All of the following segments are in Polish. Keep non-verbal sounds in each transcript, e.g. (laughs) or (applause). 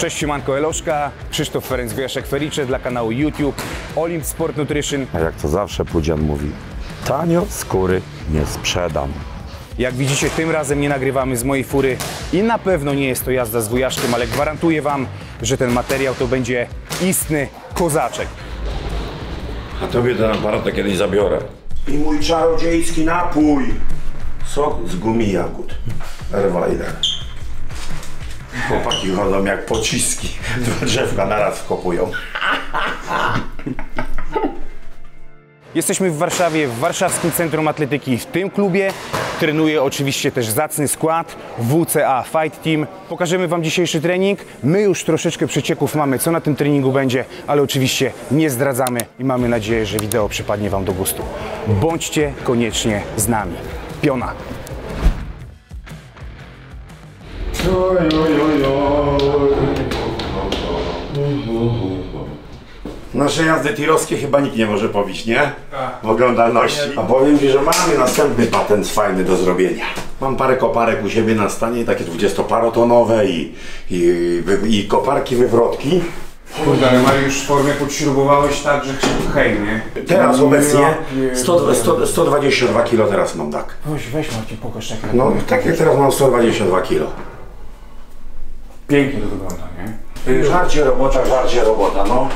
Cześć, siemanko Eloszka, Krzysztof Ferenc Wyjaszek Fericze dla kanału YouTube Olimp Sport Nutrition. A jak to zawsze Pudzian mówi, tanio skóry nie sprzedam. Jak widzicie, tym razem nie nagrywamy z mojej fury i na pewno nie jest to jazda z wujaszkiem, ale gwarantuję Wam, że ten materiał to będzie istny kozaczek. A tobie ten aparat kiedyś zabiorę. I mój czarodziejski napój. Sok z gumi jagód. Erwajder. Chłopaki chodzą jak pociski. (laughs) Dwa drzewka naraz wkopują. Jesteśmy w Warszawie, w Warszawskim Centrum Atletyki. W tym klubie trenuje oczywiście też zacny skład WCA Fight Team. Pokażemy Wam dzisiejszy trening. My już troszeczkę przecieków mamy, co na tym treningu będzie, ale oczywiście nie zdradzamy i mamy nadzieję, że wideo przypadnie Wam do gustu. Bądźcie koniecznie z nami. Piona. Nasze jazdy tirowskie chyba nikt nie może powić, nie? W oglądalności. A powiem Ci, że mamy następny patent fajny do zrobienia. Mam parę koparek u siebie na stanie, takie 20-parotonowe i, i, i koparki wywrotki. Kurde, ale Mariusz formę podśrubowałeś tak, że hej, nie? Teraz obecnie 100, 100, 122 kg teraz mam tak. Weź, weź Marcin, pokaż tak. No tak jak teraz mam 122 kg. Pięknie to wygląda, nie? Żarcie robota, żarcie robota, no.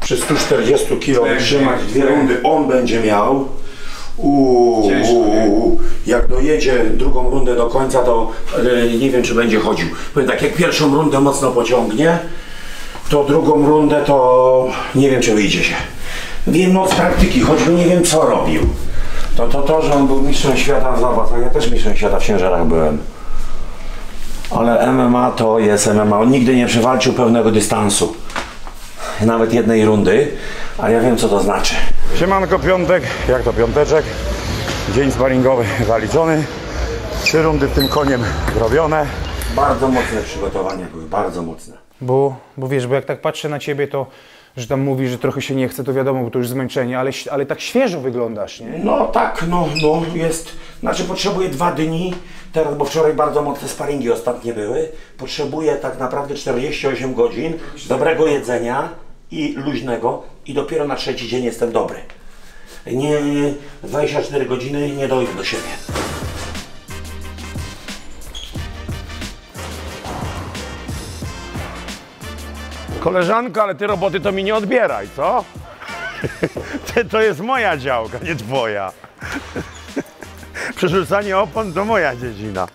Przy 140 kg wytrzymać dwie rundy on będzie miał. Uuu, Ciężko, jak dojedzie drugą rundę do końca, to e, nie wiem, czy będzie chodził. Powiem tak, jak pierwszą rundę mocno pociągnie, to drugą rundę to nie wiem, czy wyjdzie się. Wiem no z praktyki, choćby nie wiem, co robił. To to, to że on był mistrzem świata w zawodach, ja też mistrzem świata w ciężarach byłem. Ale MMA to jest MMA. On nigdy nie przewalczył pełnego dystansu. Nawet jednej rundy, a ja wiem co to znaczy. Siemanko piątek, jak to piąteczek? Dzień sparingowy zaliczony. Trzy rundy tym koniem zrobione. Bardzo mocne przygotowania były, bardzo mocne. Bo, bo wiesz, bo jak tak patrzę na ciebie, to że tam mówisz, że trochę się nie chce, to wiadomo, bo to już zmęczenie, ale, ale tak świeżo wyglądasz, nie? No tak, no, no jest. Znaczy potrzebuję dwa dni, teraz, bo wczoraj bardzo mocne sparingi ostatnie były. Potrzebuję tak naprawdę 48 godzin dobrego jedzenia i luźnego i dopiero na trzeci dzień jestem dobry. Nie, 24 godziny nie dojdę do siebie. Koleżanko, ale ty roboty to mi nie odbieraj, co? (laughs) To jest moja działka, nie twoja. Przerzucanie opon to moja dziedzina.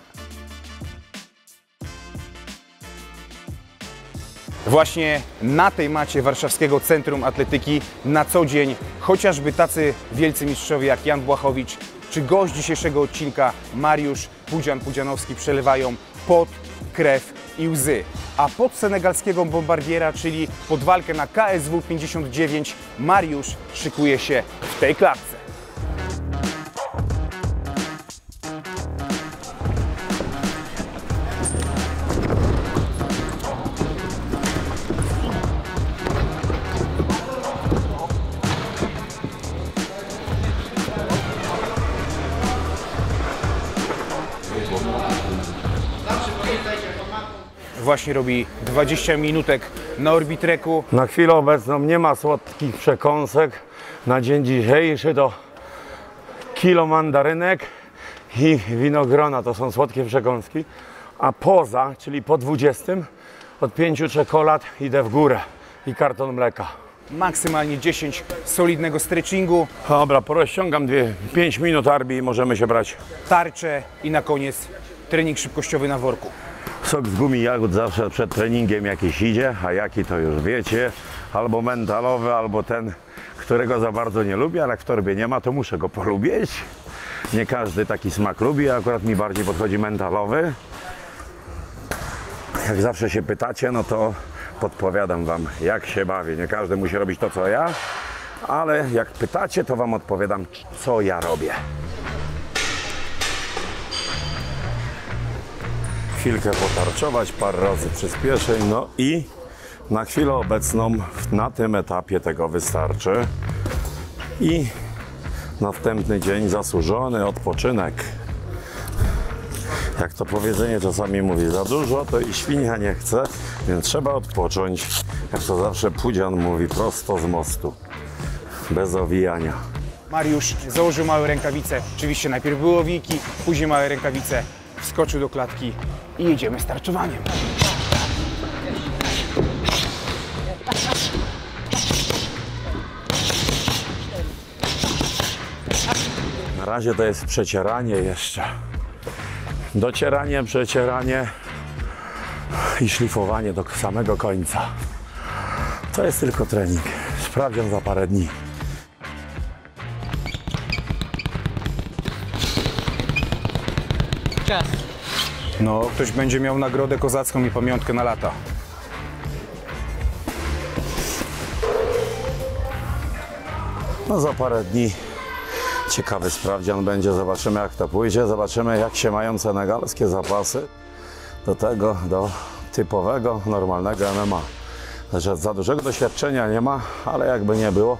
Właśnie na tej macie Warszawskiego Centrum Atletyki na co dzień chociażby tacy wielcy mistrzowie jak Jan Błachowicz czy gość dzisiejszego odcinka Mariusz Pudzian-Pudzianowski przelewają pot, krew i łzy. A pod senegalskiego bombardiera, czyli pod walkę na KSW 59 Mariusz szykuje się w tej klatce. Właśnie robi 20 minutek na orbitreku. Na chwilę obecną nie ma słodkich przekąsek. Na dzień dzisiejszy to kilo mandarynek i winogrona to są słodkie przekąski. A poza, czyli po 20, od 5 czekolad idę w górę i karton mleka. Maksymalnie 10 solidnego stretchingu, Dobra, porozciągam dwie, 5 minut Arbi i możemy się brać. tarcze i na koniec trening szybkościowy na worku. Sok z gumi jagód zawsze przed treningiem jakiś idzie, a jaki to już wiecie. Albo mentalowy, albo ten, którego za bardzo nie lubię, ale jak w torbie nie ma, to muszę go polubić. Nie każdy taki smak lubi, akurat mi bardziej podchodzi mentalowy. Jak zawsze się pytacie, no to podpowiadam Wam, jak się bawię. Nie każdy musi robić to, co ja, ale jak pytacie, to Wam odpowiadam, co ja robię. chwilkę potarczować, parę razy przyspieszeń, no i na chwilę obecną na tym etapie tego wystarczy. I następny dzień zasłużony odpoczynek. Jak to powiedzenie czasami mówi, za dużo to i świnia nie chce, więc trzeba odpocząć. Jak to zawsze Pudzian mówi, prosto z mostu, bez owijania. Mariusz założył małe rękawice. Oczywiście najpierw były owiki, później małe rękawice. Wskoczył do klatki i jedziemy starczowaniem. Na razie to jest przecieranie jeszcze. Docieranie, przecieranie i szlifowanie do samego końca. To jest tylko trening. Sprawdzian za parę dni. Czas. No, ktoś będzie miał nagrodę kozacką i pamiątkę na lata. No za parę dni ciekawy sprawdzian będzie. Zobaczymy jak to pójdzie. Zobaczymy jak się mają senegalskie zapasy do tego, do typowego, normalnego MMA. Znaczy za dużego doświadczenia nie ma, ale jakby nie było,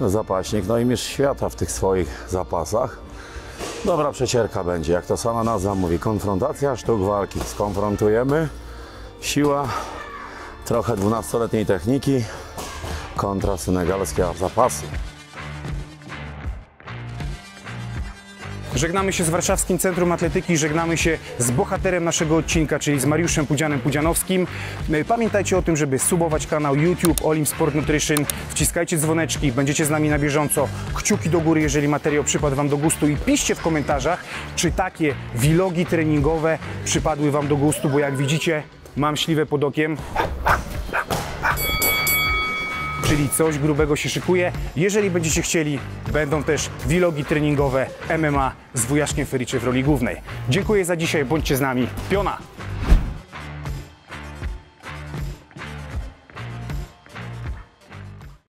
zapaśnik, no i mistrz świata w tych swoich zapasach. Dobra przecierka będzie, jak to sama nazwa mówi, konfrontacja sztuk walki. Skonfrontujemy siła, trochę 12-letniej techniki kontra senegalskie zapasy. Żegnamy się z Warszawskim Centrum Atletyki, żegnamy się z bohaterem naszego odcinka, czyli z Mariuszem Pudzianem Pudzianowskim. E, Pamiętajcie o tym, żeby subować kanał YouTube Olim Sport Nutrition, wciskajcie dzwoneczki, będziecie z nami na bieżąco, kciuki do góry, jeżeli materiał przypadł Wam do gustu i piszcie w komentarzach, czy takie vlogi treningowe przypadły Wam do gustu, bo jak widzicie, mam śliwę pod okiem, czyli coś grubego się szykuje. Jeżeli będziecie chcieli, będą też vlogi treningowe MMA z wujaszkiem Fericzy w roli głównej. Dziękuję za dzisiaj, bądźcie z nami. Piona!